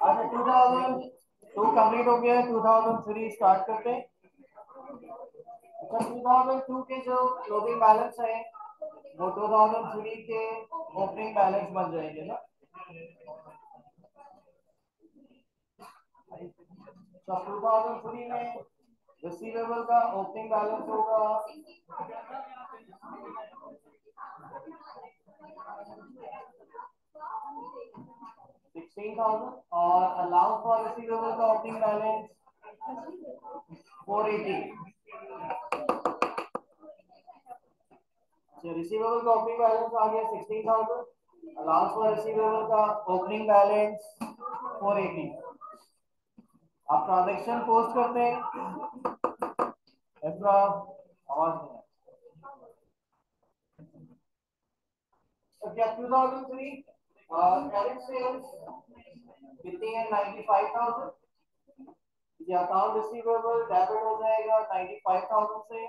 अच्छा हो गया टू थाउज़ेंड थ्री स्टार्ट करते अच्छा टू टू के जो क्लोजिंग बैलेंस है, वो टू थाउज़ेंड थ्री के ओपनिंग बैलेंस बन जाएँगे ना। टू थाउज़ेंड थ्री में रिसीवेबल का ओपनिंग बैलेंस होगा। 16,000 or allow for receivables opening balance 480. So receivables opening balance आ गया 16,000. Allows for receivables का opening balance 480. आप transaction post करते हैं. एप्रा आवाज़ नहीं है. So क्या 2003 current sales कितनी है 95000 ये अकाउंट रिसीवेबल डेबिट हो जाएगा 95000 से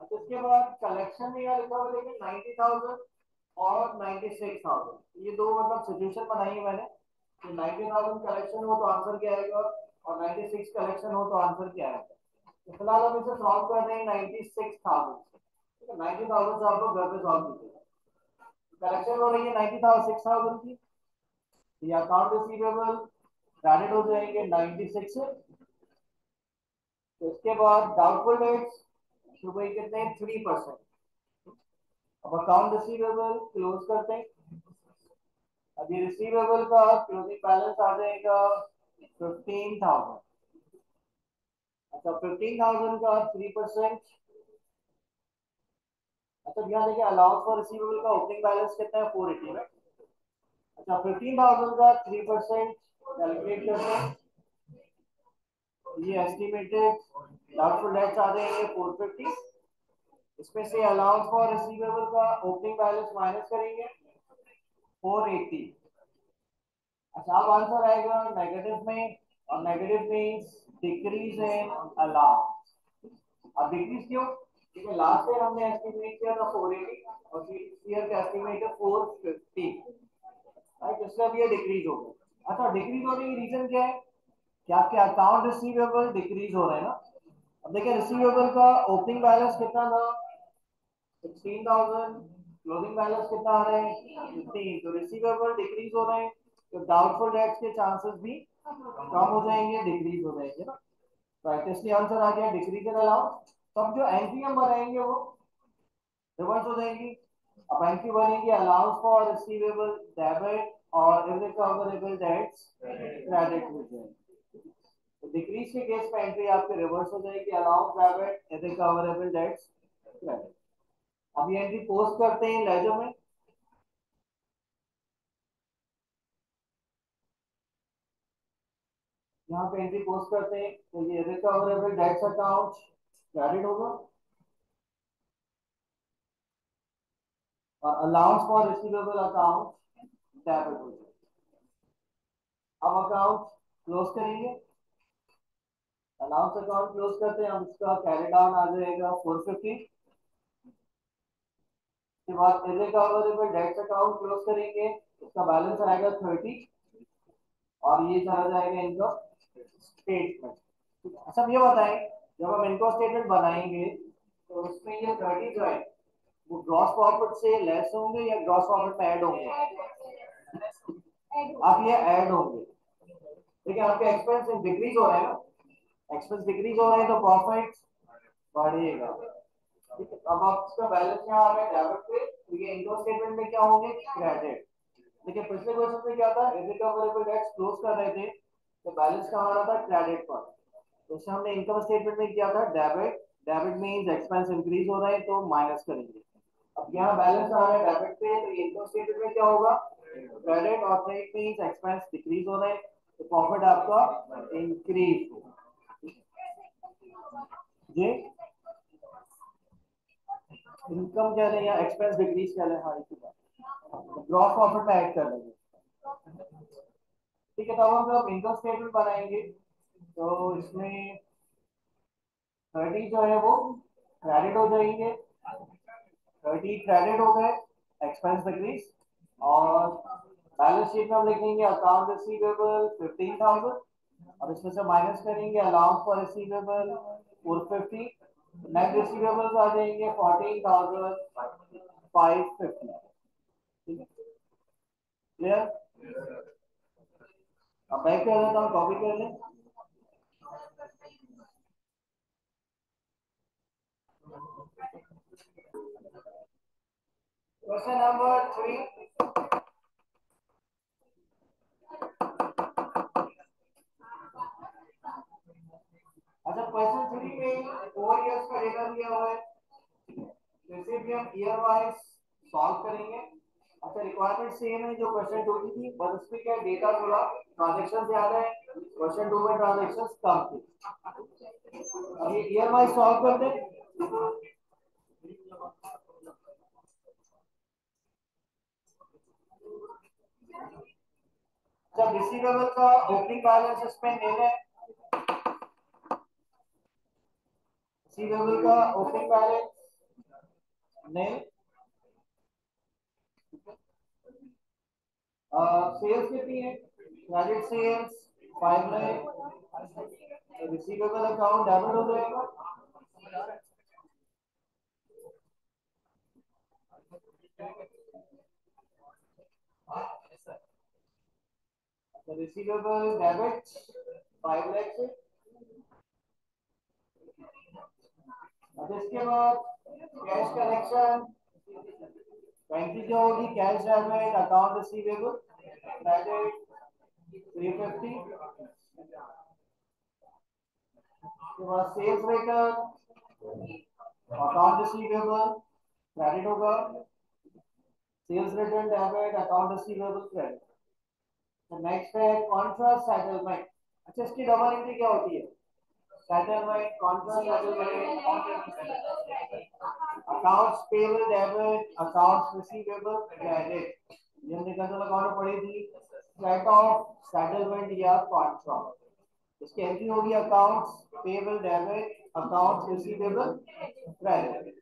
अच्छा इसके बाद कलेक्शन या रिकवरी के 90000 और 96000 ये दो मतलब सिचुएशन बनाई है मैंने कि 90000 कलेक्शन हो तो आंसर क्या आएगा और 96 कलेक्शन हो तो आंसर क्या आएगा फ़िलहाल हम इसे सॉल्व कर रहे हैं 96000 से ठीक है से आप घर पे सॉल्व कीजिएगा। कलेक्शन हो रही है नाइन्टी थाउज़ेंड सिक्स थाउज़ेंड की। ये अकाउंट रिसीवेबल क्रेडिट हो जाएँगे नाइन्टी सिक्स तो इसके बाद डाउटफुल डेट्स तो कितने थ्री परसेंट अब अकाउंट रिसीवेबल क्लोज करते हैं। अभी रिसीवेबल का क्लोजिंग बैलेंस आ जाएगा फिफ्टीन थाउज़ेंड अच्छा फिफ्टीन थाउज़ेंड का थ्री परसेंट अच्छा यहाँ देखिए अलाउंस फॉर रिसीवेबल का ओपनिंग बैलेंस कितना है? फोर एटी में अच्छा फिफ्टीन थाउज़ेंड का थ्री परसेंट कैलकुलेट करते हैं। ये एस्टिमेटेड डाउटफुल डेट्स आ जाएँगे फोर फिफ्टी इसमें से अलाउंस फॉर रिसीवेबल का ओपनिंग बैलेंस माइनस करेंगे फोर एटी अच्छा अब आंसर आएगा नेगेटिव में, और negative means decrease in allowance अब डिक्रीज क्यों? क्योंकि लास्ट ईयर हमने एस्टिमेट किया था 480 और इस ईयर का एस्टिमेट है 450 राइट इसका भी डिक्रीज हो गया। अच्छा डिक्रीज होने की रीजन क्या है? कि आपके अकाउंट रिसीवेबल डिक्रीज हो रहे हैं ना? अब देखिए रिसीवेबल का ओपनिंग बैलेंस कितना था? 16000 क्लोजिंग बैलेंस कितना आ रहे हैं? 15 तो रिसीवेबल डिक्रीज हो रहे हैं तो डाउटफुल डेट्स के चांसेस भी कम हो जाएँगे डिक्रीज हो जाएँगे ना? राइट इसलिए आंसर आ गया डिक्रीज इन अलाउंस तब जो एंट्री हम बनाएँगे वो रिवर्स हो जाएगी। अब एंट्री बनेगी अलाउंस फॉर रिसीवेबल डेबिट और इररिकवरेबल डेट्स क्रेडिट हो जाएगी तो डिक्रीज के केस में एंट्री आपके रिवर्स हो जाएगी allowance debit irrecoverable debts credit अब ये एंट्री पोस्ट करते हैं लेजर में। यहाँ पे एंट्री पोस्ट करते हैं तो ये रिकवरेबल डेट्स अकाउंट क्रेडिट होगा और allowance for receivable account debit हो जाएगा। अब अकाउंट क्लोज करेंगे। अलाउंस अकाउंट क्लोज करते हैं इसका कैरी डाउन आ जाएगा फोर फिफ्टी के बाद इरेकवरेबल डेट्स अकाउंट क्लोज करेंगे, उसका बैलेंस आएगा थर्टी और ये चला जाएगा इनका स्टेटमेंट अच्छा ये बताएँ जब हम इनकम स्टेटमेंट बनाएँगे तो उसमें ये थर्टी जो है, वो ग्रॉस प्रॉफिट से लेस होंगे या ग्रॉस प्रॉफिट में ऐड होंगे? आप ये ऐड होंगे। देखिए आपके एक्सपेंस डिक्रीज हो रहे हैं एक्सपेंस डिक्रीज हो रहे हैं तो प्रॉफिट बढ़ेगा। ठीक है, अब आपका बैलेंस यहाँ आ रहा है डेबिट पे तो ये इनकम स्टेटमेंट में क्या होंगे? क्रेडिट देखिए, पिछले क्वेश्चन में क्या था? इरिकवरेबल डेट्स क्लोज कर रहे थे तो बैलेंस कहाँ आ रहा था? क्रेडिट पर। जैसे हमने इनकम स्टेटमेंट में किया था debit debit means expense increase हो रहे हैं तो माइनस करेंगे। अब यहाँ बैलेंस आ रहा है डेबिट पे तो इनकम स्टेटमेंट में क्या होगा? क्रेडिट और क्रेडिट मींस एक्सपेंस डिक्रीज हो रहे हैं तो प्रॉफिट आपका इंक्रीज होगा जी? इनकम रहे हैं एक्सपेंस डिक्रीज रहे हैं? हाँ इसी बात। ग्रॉस प्रॉफिट में ऐड कर लेंगे ठीक है तो अब हम इनकम स्टेटमेंट बनाएँगे। तो इसमें थर्टी जो है वो क्रेडिट हो जाएँगे। थर्टी क्रेडिट हो गए एक्सपेंस डिक्रीज और बैलेंस शीट में हम लिखेंगे अकाउंट रिसीवेबल फिफ्टीन थाउज़ेंड और इसमें से माइनस करेंगे allowance for receivable four fifty net receivables आ जाएँगे फोर्टीन थाउज़ेंड फाइव फिफ्टी ठीक है? क्लियर अब बैक कर देता हूँ कॉपी कर लें। क्वेश्चन नंबर थ्री अच्छा क्वेश्चन थ्री में फोर इयर्स का डेटा दिया हुआ है। जैसे भी हम ईयर वाइज सॉल्व करेंगे अच्छा रिक्वायरमेंट सेम है जो क्वेश्चन टू की थी बस उसमें क्या डेटा थोड़ा ट्रांजेक्शन ज़्यादा है। क्वेश्चन टू में ट्रांजेक्शन कम थे। अब ये ईयर वाइज सॉल्व करते हैं जब रिसीवेबल का ओपनिंग बैलेंस इसमें ले लें रिसीवेबल का ओपनिंग बैलेंस नहीं। सेल्स कितनी है credit sales five lakh receivable account debit हो जाएगा। रिसीवेबल डेबिट फाइव लाख से अब इसके बाद कैश कलेक्शन ट्वेंटी क्या होगी cash debit account receivable credit three fifty उसके बाद sales return account receivable credit होगा sales return debit account receivable credit तो नेक्स्ट है कॉन्ट्रास्ट सेटलमेंट अच्छा इसकी डबल एंट्री क्या होती है? Settlement, contract settlement, accounts payable debit, accounts receivable credit. ये हमने कंट्रोल अकाउंट पढ़ी थी सेट ऑफ़ सेटलमेंट या कॉन्ट्रैक्ट इसकी एंट्री होगी accounts payable debit accounts receivable credit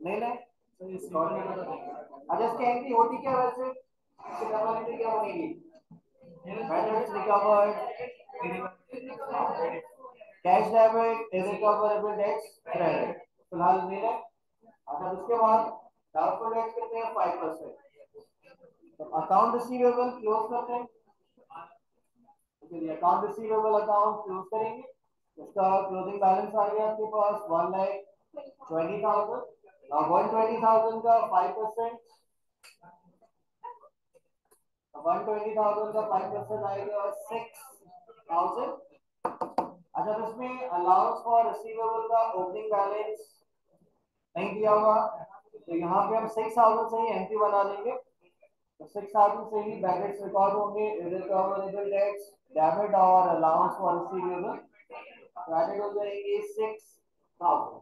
नहीं नहीं अच्छा इसकी एंट्री होती क्या वैसे? एंट्री क्या बनेगी? Cash debit irrecoverable debts credit फ़िलहाल मिले अगर उसके बाद डाउटफुल डेट्स कितने हैं 5% तो अकाउंट रिसीवेबल क्लोज करते हैं। अकाउंट रिसीवेबल अकाउंट क्लोज करेंगे। इसका क्लोजिंग बैलेंस आ गया आपके पास one lakh twenty thousand thousand अच्छा तो इसमें अलाउंस फॉर रिसीवेबल का ओपनिंग बैलेंस नहीं दिया हुआ। तो यहाँ पे हम सिक्स थाउज़ेंड से ही एंट्री बना देंगे तो सिक्स थाउज़ेंड से ही बैलेंस रिकॉर्ड होंगे इररिकवरेबल डेट्स डेबिट और अलाउंस फॉर रिसीवेबल क्रेडिट हो जाएँगे सिक्स थाउज़ेंड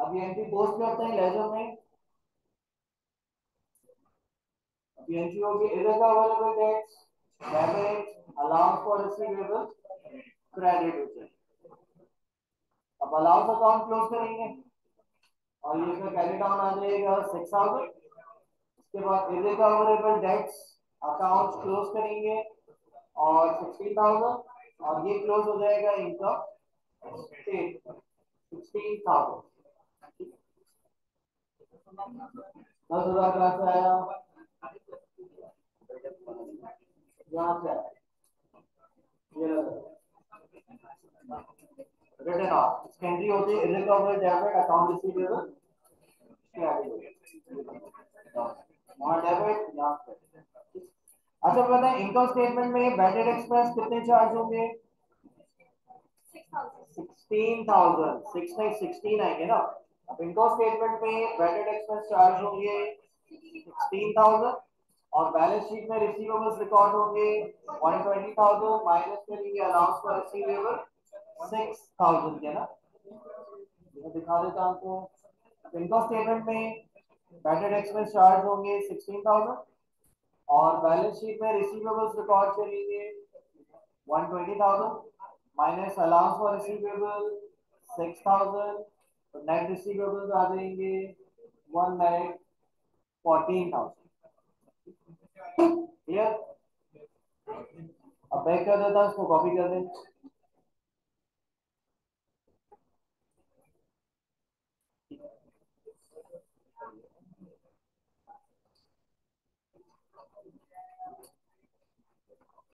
अब ये एंट्री पोस्ट करते हैं लेजर में। अब ये एंट्री होगी irrecoverable debts debit allowance for receivable credit हो। जाएँगे अब अलाउंस अकाउंट क्लोज करेंगे और ये इसमें कैरी डाउन आ जाएगा सिक्स थाउज़ेंड उसके बाद इररिकवरेबल डेट्स अकाउंट क्लोज करेंगे और सिक्सटीन थाउज़ेंड और ये क्लोज हो जाएगा इनकम सिक्सटीन थाउज़ेंड दस हज़ार कहाँ से आया यहाँ से रिटर्न ऑफ़ सेकेंडरी होती है इररिकवरेबल डेबिट अकाउंट रिसीवेबल वहाँ डेबिट यहाँ पे अच्छा है इनकम स्टेटमेंट में बैडेड एक्सपेंस कितने चार्ज होंगे सिक्सटीन थाउज़ेंड सिक्स नहीं सिक्सटीन आएँगे ना? अब इनकम स्टेटमेंट में वेटेड एक्सपेंस चार्ज होंगे 16000 और बैलेंस शीट में रिसीवेबल्स रिकॉर्ड होंगे 120,000 माइनस करेंगे अलाउंस फॉर रिसीवेबल 6000 के ना? मैं दिखा देता हूँ आपको। इनकम स्टेटमेंट में बैटेड एक्सपेंस चार्ज होंगे 16000 और बैलेंस शीट में रिसीवेबल्स रिकॉर्ड करेंगे 120,000 माइनस अलाउंस फॉर रिसीवेबल 6000 तो नेट रिसीवेबल्स आ जाएँगे one lakh fourteen thousand clear अब बैक कर देता है, इसको कॉपी कर दें।